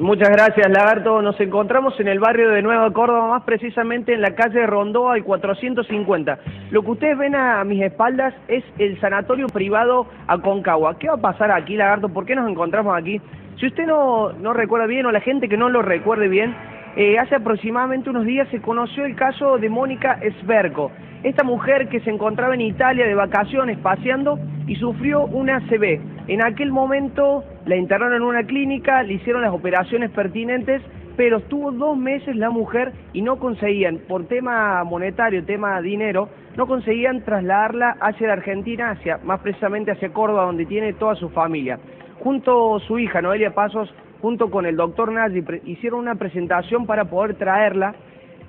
Muchas gracias, Lagarto. Nos encontramos en el barrio de Nueva Córdoba, más precisamente en la calle Rondoa y 450. Lo que ustedes ven a mis espaldas es el sanatorio privado Aconcagua. ¿Qué va a pasar aquí, Lagarto? ¿Por qué nos encontramos aquí? Si usted no, no recuerda bien, o la gente que no lo recuerde bien, eh, hace aproximadamente unos días se conoció el caso de Mónica Sberco. Esta mujer que se encontraba en Italia de vacaciones paseando y sufrió una ACV. En aquel momento la internaron en una clínica, le hicieron las operaciones pertinentes, pero estuvo dos meses la mujer y no conseguían, por tema monetario, tema dinero, no conseguían trasladarla hacia la Argentina, hacia, más precisamente hacia Córdoba, donde tiene toda su familia. Junto a su hija, Noelia Pasos, junto con el doctor Nazi, hicieron una presentación para poder traerla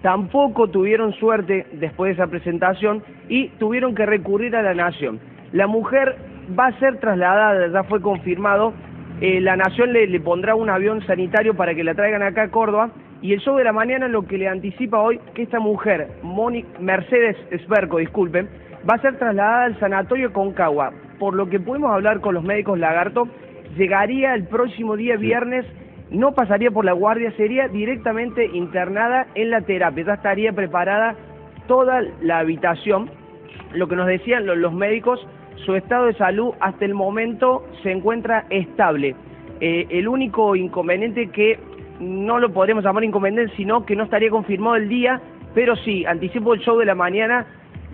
tampoco tuvieron suerte después de esa presentación y tuvieron que recurrir a la Nación. La mujer va a ser trasladada, ya fue confirmado, eh, la Nación le, pondrá un avión sanitario para que la traigan acá a Córdoba y el show de la mañana lo que le anticipa hoy que esta mujer, Mercedes Esperco, disculpen, va a ser trasladada al sanatorio Concagua. Por lo que pudimos hablar con los médicos Lagarto, llegaría el próximo día viernes no pasaría por la guardia, sería directamente internada en la terapia, ya estaría preparada toda la habitación. Lo que nos decían los médicos, su estado de salud hasta el momento se encuentra estable. Eh, el único inconveniente que no lo podríamos llamar inconveniente, sino que no estaría confirmado el día, pero sí, anticipo el show de la mañana,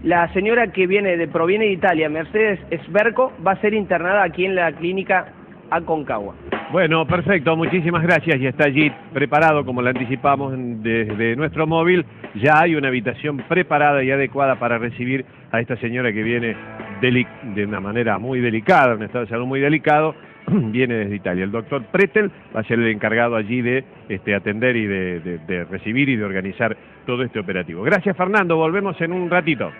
la señora que viene de, proviene de Italia, Mercedes Esberco, va a ser internada aquí en la clínica Aconcagua. Bueno, perfecto, muchísimas gracias. Y está allí preparado, como lo anticipamos desde nuestro móvil. Ya hay una habitación preparada y adecuada para recibir a esta señora que viene de una manera muy delicada, un estado de salud muy delicado, viene desde Italia. El doctor Pretel va a ser el encargado allí de este, atender y de recibir y de organizar todo este operativo. Gracias, Fernando. Volvemos en un ratito.